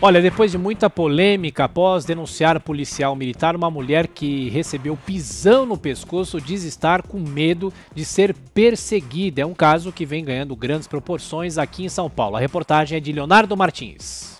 Olha, depois de muita polêmica após denunciar policial militar, uma mulher que recebeu pisão no pescoço diz estar com medo de ser perseguida. É um caso que vem ganhando grandes proporções aqui em São Paulo. A reportagem é de Leonardo Martins.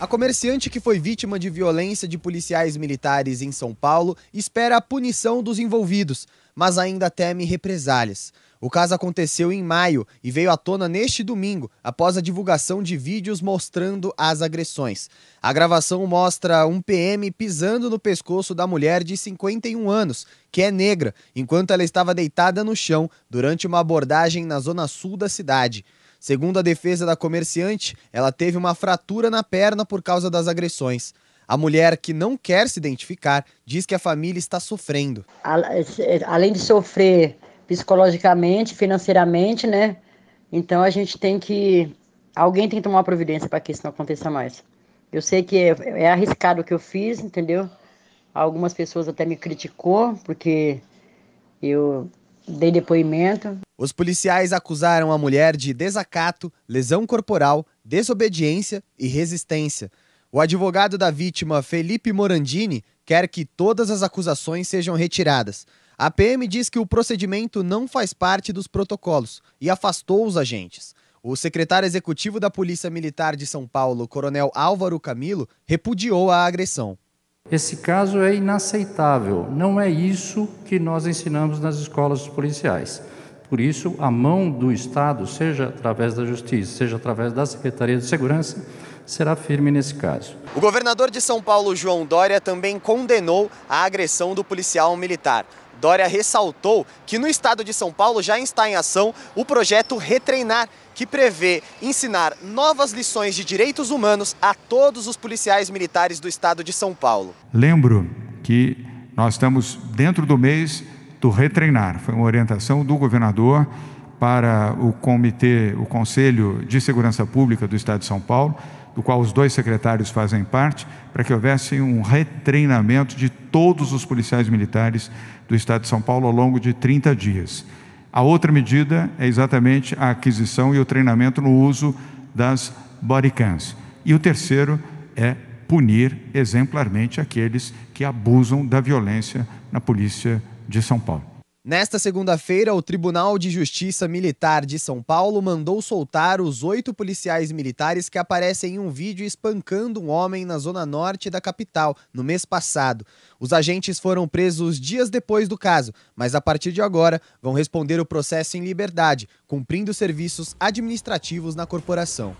A comerciante que foi vítima de violência de policiais militares em São Paulo espera a punição dos envolvidos, mas ainda teme represálias. O caso aconteceu em maio e veio à tona neste domingo, após a divulgação de vídeos mostrando as agressões. A gravação mostra um PM pisando no pescoço da mulher de 51 anos, que é negra, enquanto ela estava deitada no chão durante uma abordagem na zona sul da cidade. Segundo a defesa da comerciante, ela teve uma fratura na perna por causa das agressões. A mulher, que não quer se identificar, diz que a família está sofrendo. Além de sofrer psicologicamente, financeiramente, né? Então a gente tem que. Alguém tem que tomar providência para que isso não aconteça mais. Eu sei que é, é arriscado o que eu fiz, entendeu? Algumas pessoas até me criticou porque eu dei depoimento. Os policiais acusaram a mulher de desacato, lesão corporal, desobediência e resistência. O advogado da vítima, Felipe Morandini, quer que todas as acusações sejam retiradas. A PM diz que o procedimento não faz parte dos protocolos e afastou os agentes. O secretário executivo da Polícia Militar de São Paulo, Coronel Álvaro Camilo, repudiou a agressão. Esse caso é inaceitável. Não é isso que nós ensinamos nas escolas policiais. Por isso, a mão do Estado, seja através da Justiça, seja através da Secretaria de Segurança, será firme nesse caso. O governador de São Paulo, João Dória, também condenou a agressão do policial militar. Dória ressaltou que no estado de São Paulo já está em ação o projeto Retreinar, que prevê ensinar novas lições de direitos humanos a todos os policiais militares do estado de São Paulo. Lembro que nós estamos dentro do mês do Retreinar. Foi uma orientação do governador para o comitê, o Conselho de Segurança Pública do Estado de São Paulo, do qual os dois secretários fazem parte, para que houvesse um retreinamento de todos os policiais militares do Estado de São Paulo ao longo de 30 dias. A outra medida é exatamente a aquisição e o treinamento no uso das bodycams. E o terceiro é punir exemplarmente aqueles que abusam da violência na polícia de São Paulo. Nesta segunda-feira, o Tribunal de Justiça Militar de São Paulo mandou soltar os oito policiais militares que aparecem em um vídeo espancando um homem na zona norte da capital no mês passado. Os agentes foram presos dias depois do caso, mas a partir de agora vão responder o processo em liberdade, cumprindo serviços administrativos na corporação.